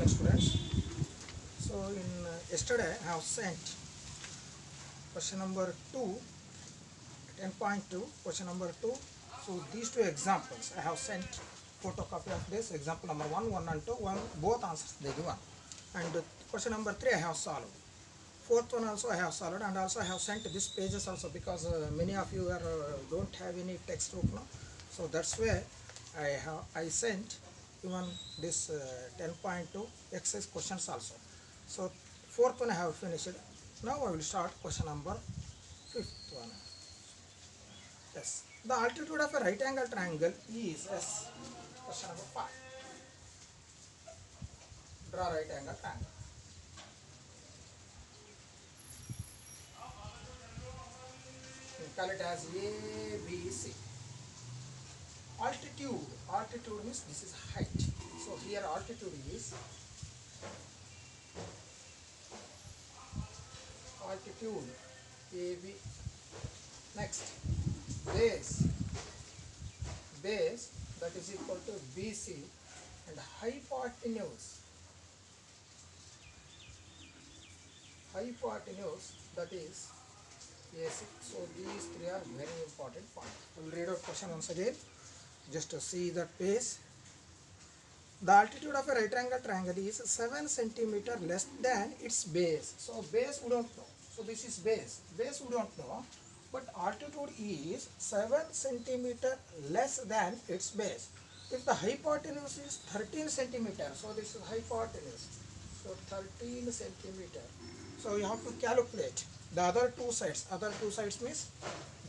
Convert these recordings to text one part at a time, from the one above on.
morning students. So in uh, yesterday I have sent question number 2, 10.2, question number 2. So these two examples I have sent photocopy of this example number 1, 1 and 2, one, both answers they given. And uh, question number 3 I have solved. Fourth one also I have solved and also I have sent these pages also because uh, many of you are, uh, don't have any textbook now. So that's why I have I sent even this uh, 10.2 exercise questions also. So fourth one I have finished. Now I will start question number fifth one. Yes. The altitude of a right angle triangle is s question number five. Draw right angle triangle. Call it as A, B, C. Altitude. Altitude means this is height. So here altitude is altitude AB. Next, base. Base that is equal to BC and hypotenuse. Hypotenuse that is AC. So these three are very important points. We will read out question once again. Just to see that base. The altitude of a right angle triangle is 7 centimeter less than its base. So base we don't know. So this is base. Base we don't know. But altitude is 7 centimeter less than its base. If the hypotenuse is 13 centimeter, so this is hypotenuse. So 13 centimeter. So you have to calculate the other two sides. Other two sides means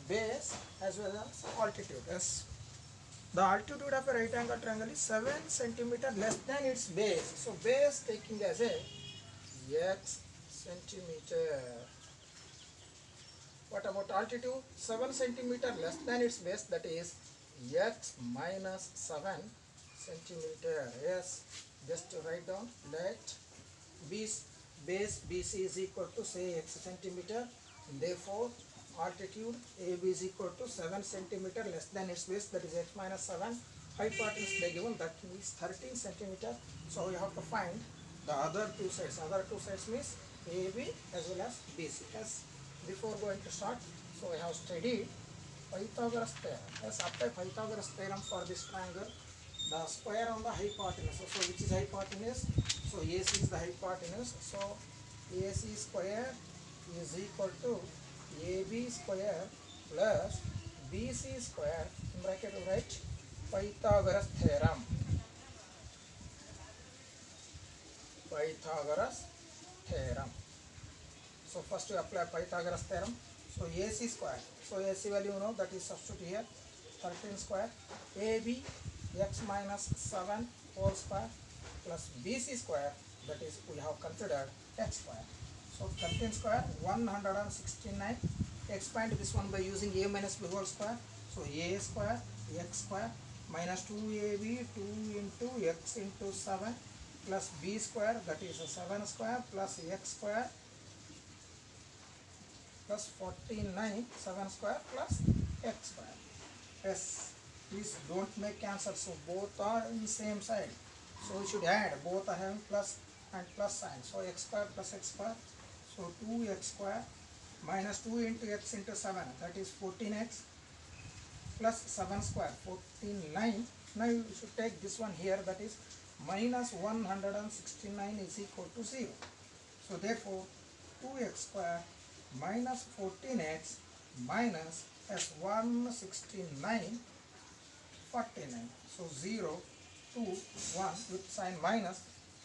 base as well as altitude. Yes. The altitude of a right angle triangle is 7 centimeter less than its base. So base taking as a x centimeter. What about altitude? 7 centimeter less than its base that is x minus 7 centimeter. Yes, just to write down let base, base BC is equal to say x centimeter. Therefore, altitude AB is equal to 7 centimeter less than its base that is x minus 7. Hypotenuse they given that means 13 centimeter. So we have to find the other two sides. Other two sides means AB as well as BC. Yes, before going to start, so I have studied Pythagoras theorem. Yes, apply Pythagoras theorem for this triangle. The square on the hypotenuse. So which is hypotenuse? So AC is the hypotenuse. So AC square is equal to AB square plus BC square in bracket you write Pythagoras theorem. Pythagoras theorem. So first you apply Pythagoras theorem. So AC square. So AC value you know that is substitute here 13 square. AB x minus 7 whole square plus BC square that is we have considered x square. So 13 square 169 expand this one by using a minus b whole square. So a square x square minus 2ab 2 into x into 7 plus b square that is a 7 square plus x square plus 49 7 square plus x square. Yes, please don't make cancel. So both are in same side. So we should add both are having plus and plus sign. So x square plus x square. So 2x square minus 2 into x into 7 that is 14x plus 7 square 149. Now you should take this one here that is minus 169 is equal to 0. So therefore 2x square minus 14x minus as 169 49. So 0, 2, 1 with sign minus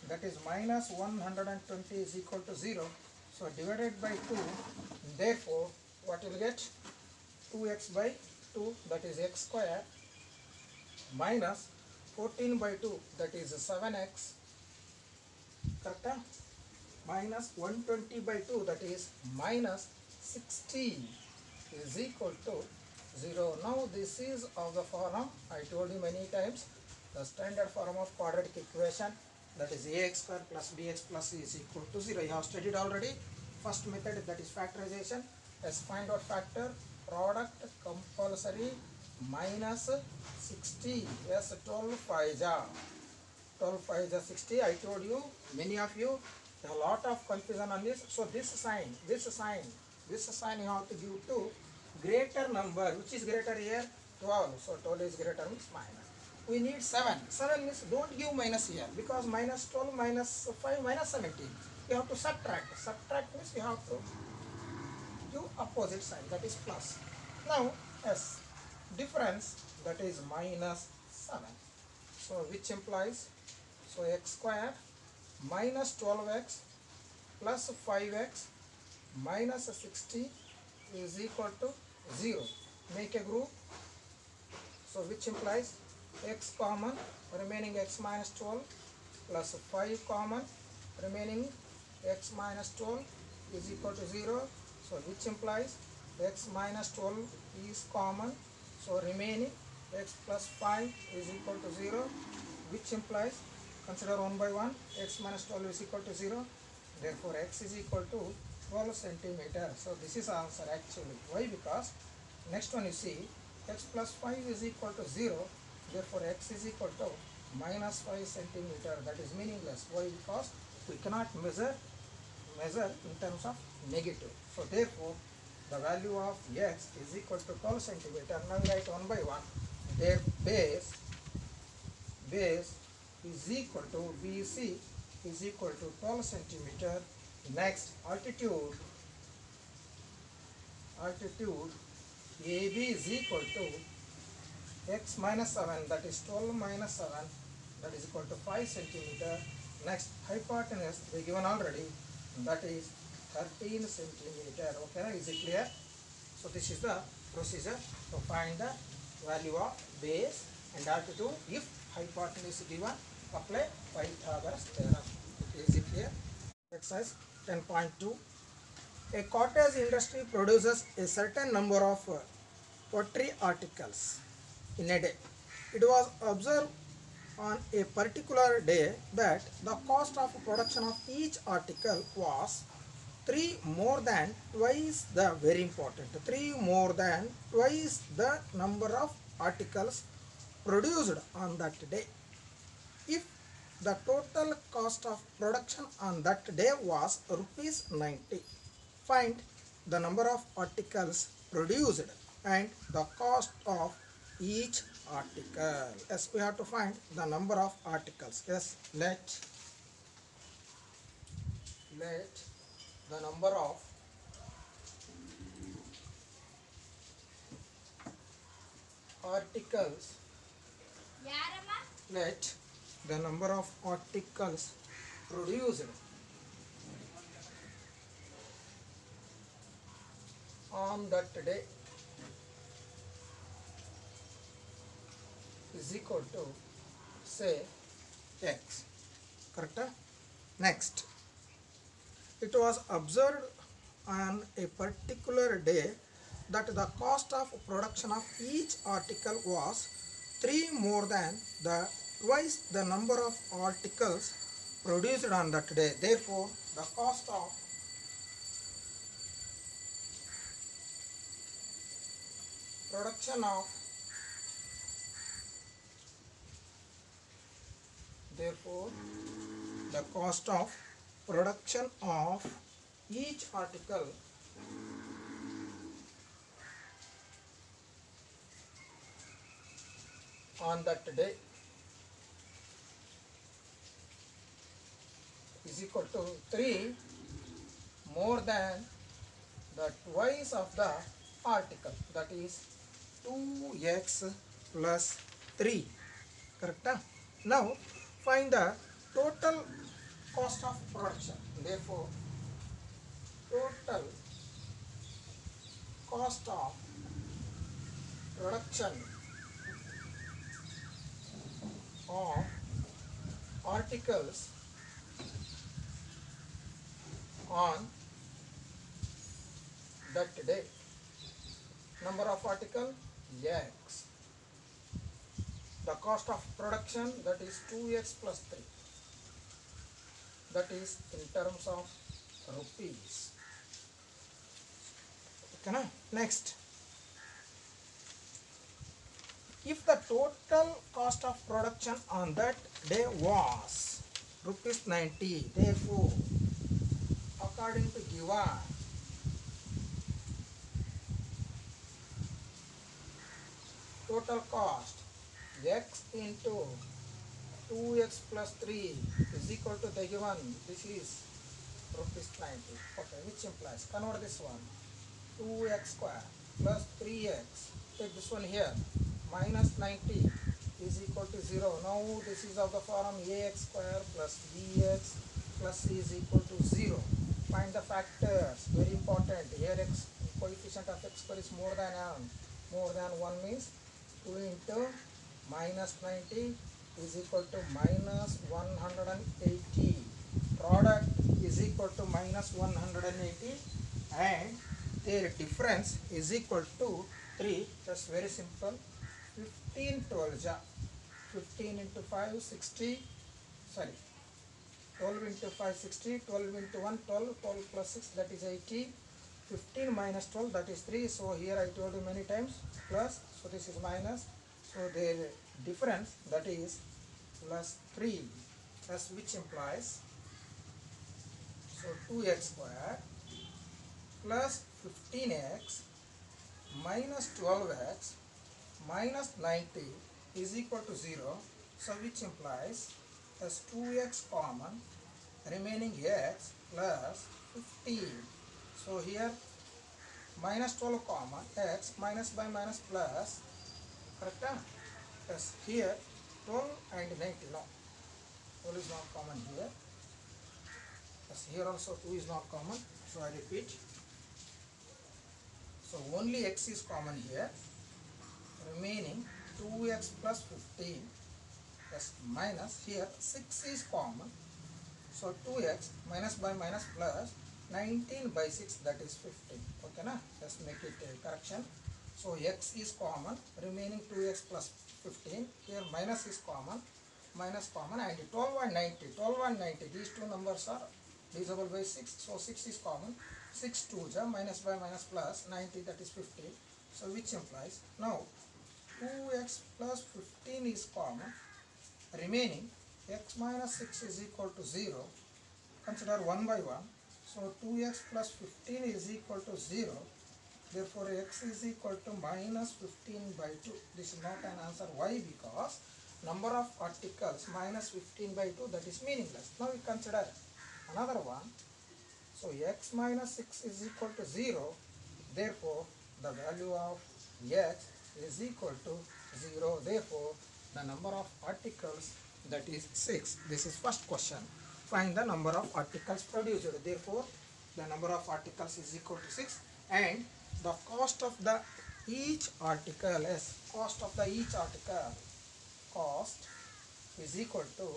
that is minus 120 is equal to 0. So divided by 2 therefore what you will get? 2x by 2 that is x square minus 14 by 2 that is 7x correct? Minus 120 by 2 that is minus 60 is equal to 0. Now this is of the form I told you many times the standard form of quadratic equation that is ax square plus bx plus c is equal to 0. You have studied already first method that is factorization as find out factor product compulsory minus 60 yes 12 5 ja 12 5 is 60 I told you many of you a lot of confusion on this so this sign this sign this sign you have to give to greater number which is greater here 12 so 12 is greater means minus we need 7 7 means don't give minus here because minus 12 minus 5 minus 17 you have to subtract. Subtract means you have to give opposite sign that is plus. Now s difference that is minus 7 so which implies so x square minus 12x plus 5x minus 60 is equal to 0 make a group. So which implies x common remaining x minus 12 plus 5 common remaining x minus 12 is equal to 0 so which implies x minus 12 is common. So remaining x plus 5 is equal to 0 which implies consider one by one x minus 12 is equal to 0 therefore x is equal to 12 centimeter. So this is answer actually. Why? Because next one you see x plus 5 is equal to 0 therefore x is equal to minus 5 centimeter that is meaningless. Why? Because we cannot measure measure in terms of negative. So therefore the value of x is equal to 12 centimeter now write one by one. Their base base is equal to BC is equal to 12 centimeter. Next altitude. Altitude AB is equal to x minus 7 that is 12 minus 7 that is equal to 5 centimeter. Next hypotenuse they given already that is 13 centimeter. Okay is it clear? So this is the procedure to find the value of base and altitude if hypotenuse given apply Pythagoras theorem. Is it clear? Exercise 10.2 a cottage industry produces a certain number of uh, pottery articles in a day. It was observed on a particular day that the cost of production of each article was three more than twice the very important three more than twice the number of articles produced on that day. If the total cost of production on that day was rupees 90 find the number of articles produced and the cost of each article. Yes, we have to find the number of articles. Yes, let let the number of articles let the number of articles produced on that day is equal to say x. Correct? Next. It was observed on a particular day that the cost of production of each article was three more than the twice the number of articles produced on that day. Therefore the cost of production of therefore the cost of production of each article on that day is equal to 3 more than the twice of the article. That is 2x plus 3 correct now find the total cost of production. Therefore total cost of production of articles on that day number of article x the cost of production that is 2x plus 3 that is in terms of rupees. Okay na? next. If the total cost of production on that day was rupees 90 therefore according to given total cost x into 2x plus 3 is equal to the given. This is rupees 90 okay which implies convert this one 2x square plus 3x take this one here. Minus 90 is equal to 0 now this is of the form ax square plus bx plus c is equal to 0 find the factors. Very important. Here x coefficient of x square is more than n. More than 1 means 2 into minus 90 is equal to minus 180 product is equal to minus 180 and their difference is equal to 3 that's very simple. 15 12 ja. 15 into 5 60 sorry. 12 into 5 60 12 into 1 12 12 plus 6 that is 80 15 minus 12 that is 3 so here I told you many times. Plus so this is minus so their difference that is plus 3 plus which implies so 2x square plus 15x minus 12x minus 90 is equal to 0 so which implies as 2x common remaining x plus 15 so here minus 12 common x minus by minus plus correct ah? yes here 12 and 90 no 12 is not common here. Yes here also 2 is not common. So I repeat. So only x is common here. Remaining 2x plus 15 plus minus here 6 is common. So 2x minus by minus plus 19 by 6 that is 15 okay na? Let's make it a correction so x is common remaining 2x plus 15 here minus is common minus common and 12 and 90 12 and 90 these two numbers are divisible by 6 so 6 is common 6 2 ja minus by minus plus 90 that is 15 so which implies now 2x plus 15 is common remaining x minus 6 is equal to 0 consider 1 by 1 so 2x plus 15 is equal to 0 therefore x is equal to minus 15 by 2 this is not an answer. Why? Because number of articles minus 15 by 2 that is meaningless. Now we consider another one. So x minus 6 is equal to 0 therefore the value of x is equal to 0 therefore the number of articles that is 6 this is first question. Find the number of articles produced. Therefore the number of articles is equal to 6 and the cost of the each article is cost of the each article cost is equal to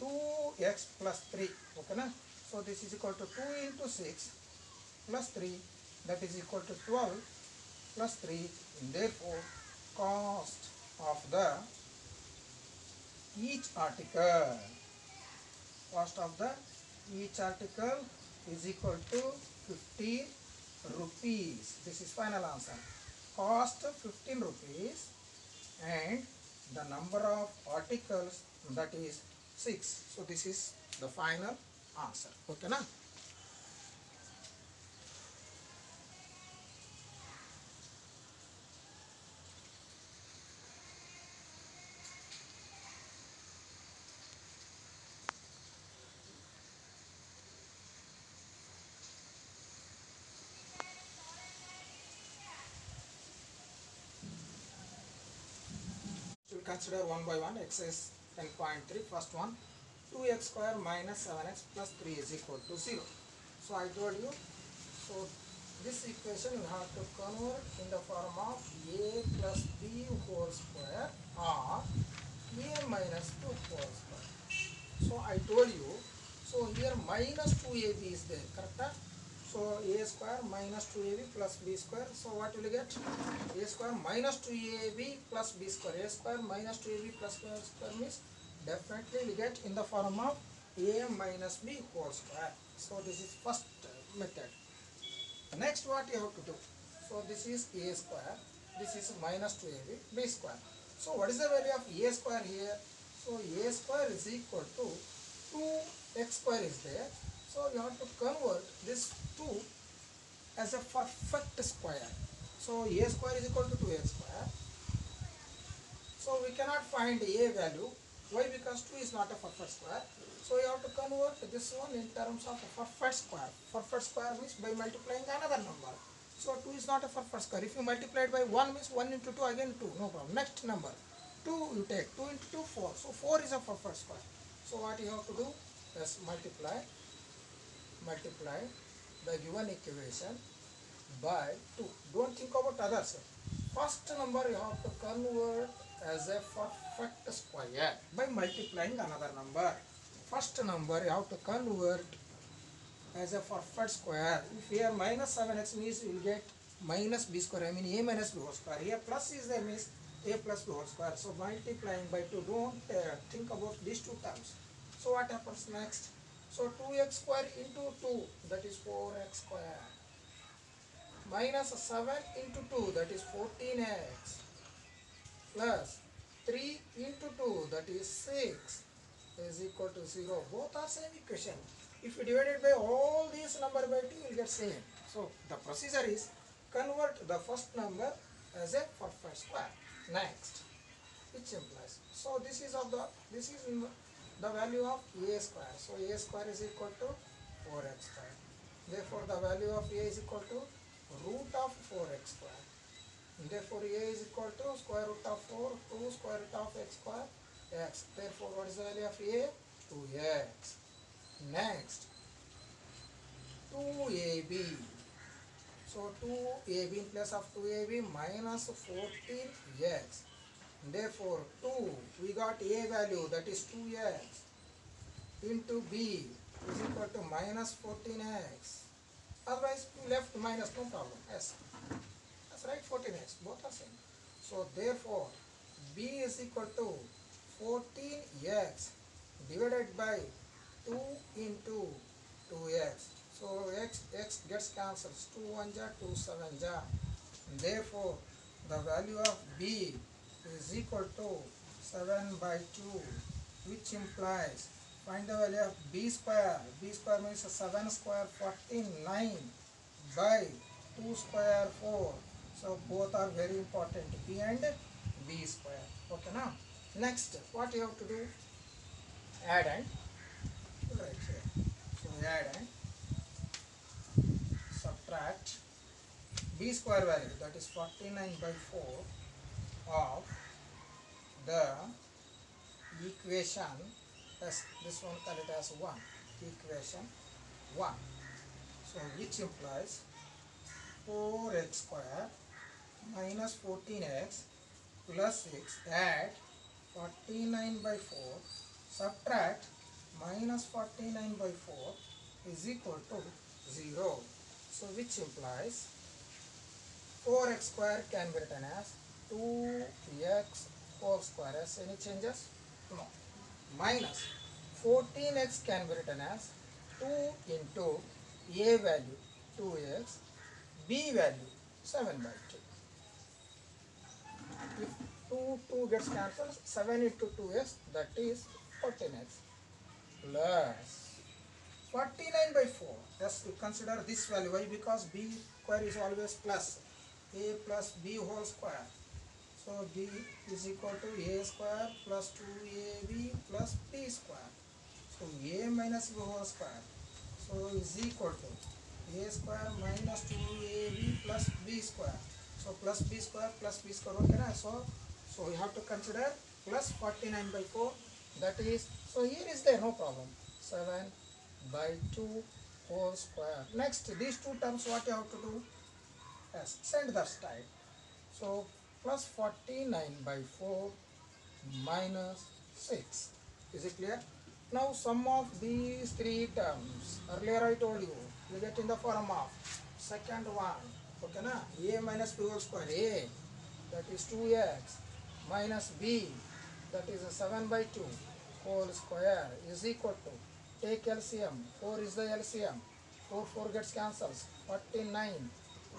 2x plus 3 okay na? So this is equal to 2 into 6 plus 3 that is equal to 12 plus 3 therefore cost of the each article cost of the each article is equal to 50 rupees this is final answer cost 15 rupees and the number of articles that is 6 so this is the final answer okay na consider one by one x is 10.3 first one 2x square minus 7x plus 3 is equal to 0 so I told you so this equation you have to convert in the form of a plus b whole square or a minus 2 whole square so I told you so here minus 2ab is there correct? So a square minus 2ab plus b square so what will you get a square minus 2ab plus b square a square minus 2ab plus b square means definitely we get in the form of a minus b whole square so this is first uh, method next what you have to do so this is a square this is minus 2ab b square So what is the value of a square here? So a square is equal to 2x square is there. So you have to convert this 2 as a perfect square. So a square is equal to 2x square. So we cannot find a value. Why? Because 2 is not a perfect square. So you have to convert this one in terms of a perfect square. Perfect square means by multiplying another number. So 2 is not a perfect square. If you multiply it by 1 means 1 into 2 again 2. No problem. Next number. 2 you take. 2 into 2 4. So 4 is a perfect square. So what you have to do is multiply multiply the given equation by 2. Don't think about others. First number you have to convert as a perfect square by multiplying another number. First number you have to convert as a perfect square. If here minus 7x means you will get minus b square, I mean a minus b whole square. Here plus is there means a plus b whole square. So multiplying by 2, don't uh, think about these two terms. So what happens next? So 2x square into 2, that is 4x square. Minus 7 into 2, that is 14x. Plus 3 into 2, that is 6, is equal to 0. Both are same equation. If you divide it by all these number by 2, you will get same. So the procedure is convert the first number as a perfect square. Next, which implies. So this is of the, this is the value of a square. So a square is equal to 4x square. Therefore the value of a is equal to root of 4x square. Therefore a is equal to square root of 4, 2 square root of x square x. Therefore what is the value of a? 2x. Next 2ab. So 2ab in place of 2ab minus 14x. Therefore, 2, we got a value that is 2x into b is equal to minus 14x. Otherwise, we left minus, no problem. Yes. That's right, 14x. Both are same. So, therefore, b is equal to 14x divided by 2 into 2x. So, x, x gets cancelled. 2 1 ja, 2 7 ja. Therefore, the value of b is equal to 7 by 2 which implies find the value of b square. b square means 7 square 49 by 2 square 4 so both are very important b and b square. Okay now next what you have to do? Add and right here so add and subtract b square value that is 49 by 4 of the equation. As this one call it as 1 equation 1 so which implies 4x square minus 14x plus 6 add 49 by 4 subtract minus 49 by 4 is equal to 0 so which implies 4x square can be written as 2x whole square as any changes? No. Minus 14x can be written as 2 into a value 2x, b value 7 by 2. If 2, 2 gets cancelled, 7 into 2x that is 14x plus 49 by 4. Just consider this value. Why? Because b square is always plus a plus b whole square. So b is equal to a square plus 2ab plus b square. So a minus b whole square. So is equal to a square minus 2ab plus b square. So plus b square plus b square. Okay, na? So so we have to consider plus 49 by 4. That is so here is there no problem. 7 by 2 whole square. Next these two terms what you have to do? Yes, send that side. So plus 49 by 4 minus 6. Is it clear? Now sum of these three terms. Earlier I told you, you get in the form of second one. Okay na? A minus b whole square. A that is 2x minus b that is a 7 by 2 whole square is equal to take LCM. 4 is the LCM. 4 4 gets cancels. 49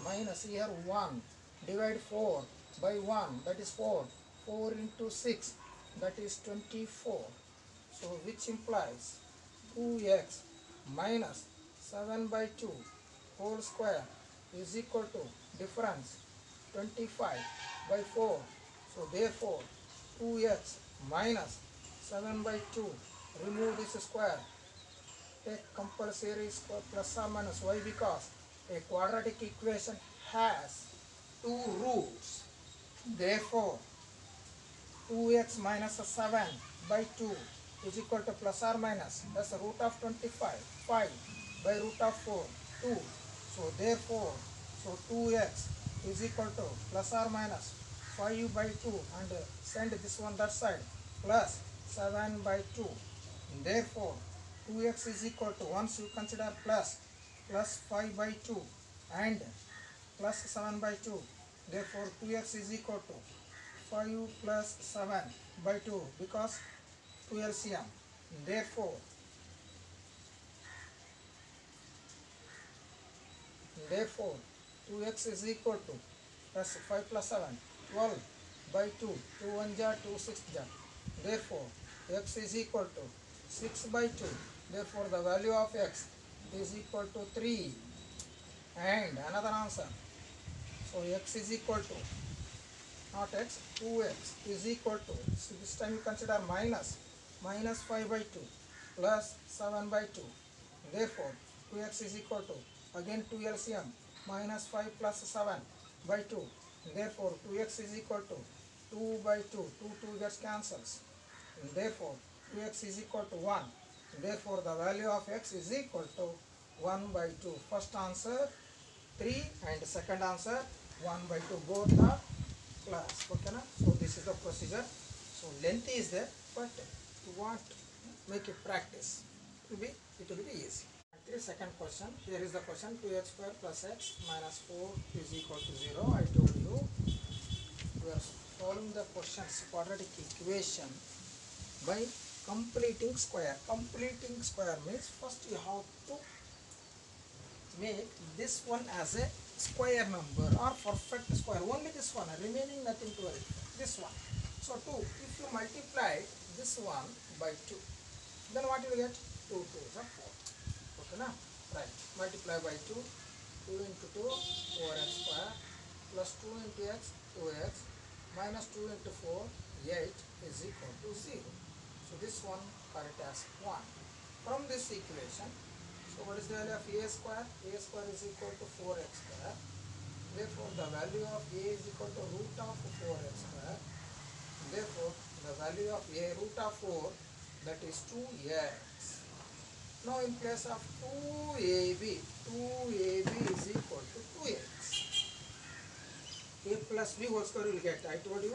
minus here 1 divide 4 by 1 that is 4 4 into 6 that is 24 so which implies 2x minus 7 by 2 whole square is equal to difference 25 by 4 so therefore 2x minus 7 by 2 remove this square. Take compulsory square plus or minus. Why? Because a quadratic equation has two roots therefore 2x minus 7 by 2 is equal to plus or minus. That's the root of 25 5 by root of 4 2 so therefore so 2x is equal to plus or minus 5 by 2 and send this one that side plus 7 by 2 therefore 2x is equal to once you consider plus plus 5 by 2 and plus 7 by 2 therefore 2x is equal to 5 plus 7 by 2 because 2 LCM therefore therefore 2x is equal to plus 5 plus 7 12 by 2 2 1 jar 2 6 jar. Therefore x is equal to 6 by 2 therefore the value of x is equal to 3 and another answer so x is equal to not x 2x is equal to so this time you consider minus minus 5 by 2 plus 7 by 2 therefore 2x is equal to again 2 LCM minus 5 plus 7 by 2 therefore 2x is equal to 2 by 2 2 2 gets cancels therefore 2x is equal to 1 therefore the value of x is equal to 1 by 2 first answer 3 and second answer 1 by 2 both are plus okay na? so this is the procedure. So length is there but you want make a practice? It will be it will be easy. The second question. Here is the question 2x square plus x minus 4 is equal to 0 i told you. We are solving the questions quadratic equation by completing square. Completing square means first you have to make this one as a square number or perfect square. Only this one remaining nothing to worry this one. So 2 if you multiply this one by 2 then what you get? 2 2 is a 4 okay now right. Multiply by 2 2 into 2 4x square. Plus 2 into x 2x minus 2 into 4 8 is equal to 0 so this one correct as 1 from this equation so what is the value of a square? a square is equal to 4x square. Therefore, the value of a is equal to root of 4x square. Therefore, the value of a root of 4 that is 2x. Now, in place of 2ab, 2ab is equal to 2x. a plus b whole square will get. I told you.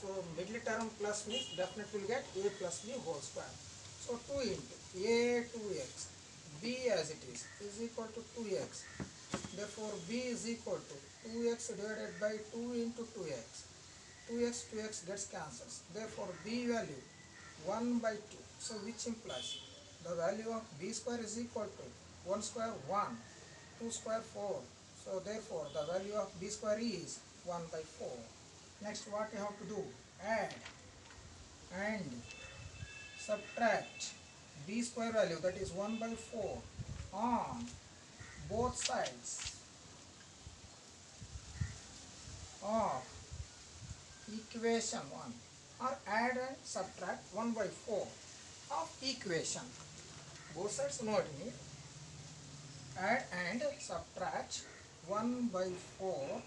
So, middle term plus means definitely will get a plus b whole square. So, 2 into a 2x b as it is is equal to 2x therefore b is equal to 2x divided by 2 into 2x 2x 2x gets cancels therefore b value 1 by 2 so which implies the value of b square is equal to 1 square 1 2 square 4 so therefore the value of b square is 1 by 4 next what you have to do? Add and subtract b square value that is 1 by 4 on both sides of equation 1 or add and subtract 1 by 4 of equation. Both sides note me add and subtract 1 by 4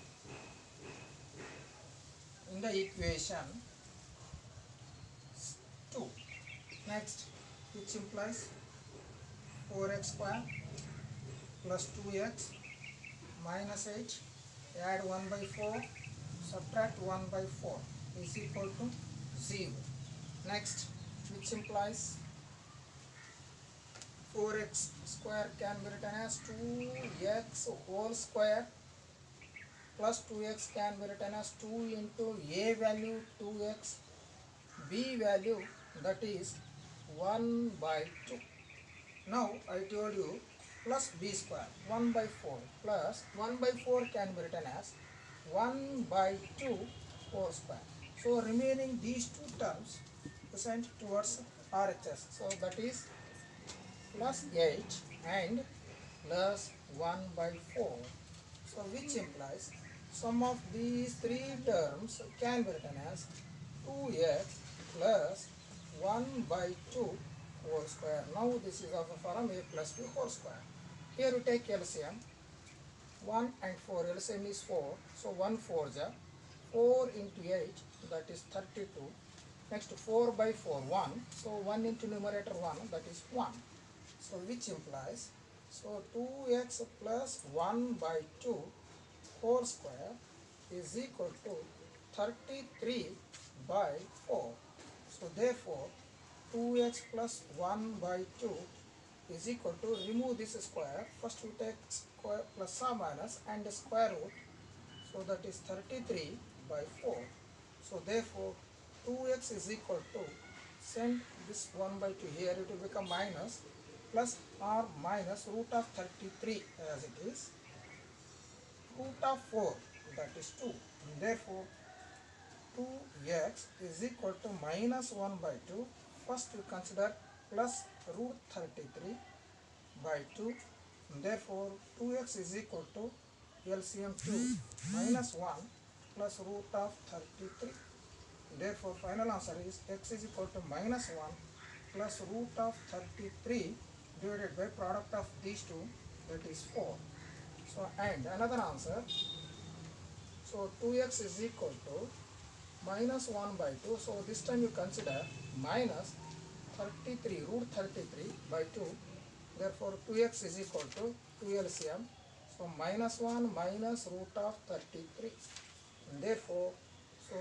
in the equation 2 next which implies 4x square plus 2x minus 8 add 1 by 4 subtract 1 by 4 is equal to 0 next which implies 4x square can be written as 2x whole square plus 2x can be written as 2 into a value 2x b value that is 1 by 2 now I told you plus b square 1 by 4 plus 1 by 4 can be written as 1 by 2 whole square So remaining these two terms sent towards RHS. So that is plus 8 and plus 1 by 4. So which implies sum of these three terms can be written as 2x plus 1 by 2 whole square. Now this is of the form a plus b whole square. Here we take LCM 1 and 4 LCM is 4 so 1 4 ja. 4 into 8 that is 32 next 4 by 4 1 so 1 into numerator 1 that is 1 so which implies so 2x plus 1 by 2 whole square is equal to 33 by 4 so therefore 2x plus 1 by 2 is equal to remove this square. First we take square plus or minus and square root. So that is 33 by 4 so therefore 2x is equal to send this 1 by 2 here it will become minus plus or minus root of 33 as it is. Root of 4 that is 2 and therefore 2x is equal to minus 1 by 2 first we consider plus root 33 by 2 therefore 2x is equal to LCM 2 minus 1 plus root of 33 therefore final answer is x is equal to minus 1 plus root of 33 divided by product of these two. That is 4 so and another answer. So 2x is equal to minus 1 by 2 so this time you consider minus 33 root 33 by 2 therefore 2x is equal to 2 LCM so minus 1 minus root of 33 and therefore so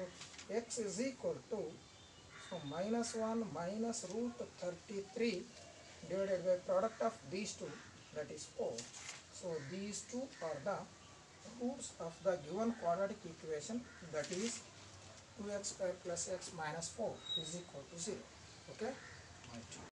x is equal to so minus 1 minus root 33 divided by product of these two that is 4 so these two are the roots of the given quadratic equation that is 2x square uh, plus x minus 4 is equal to 0 okay.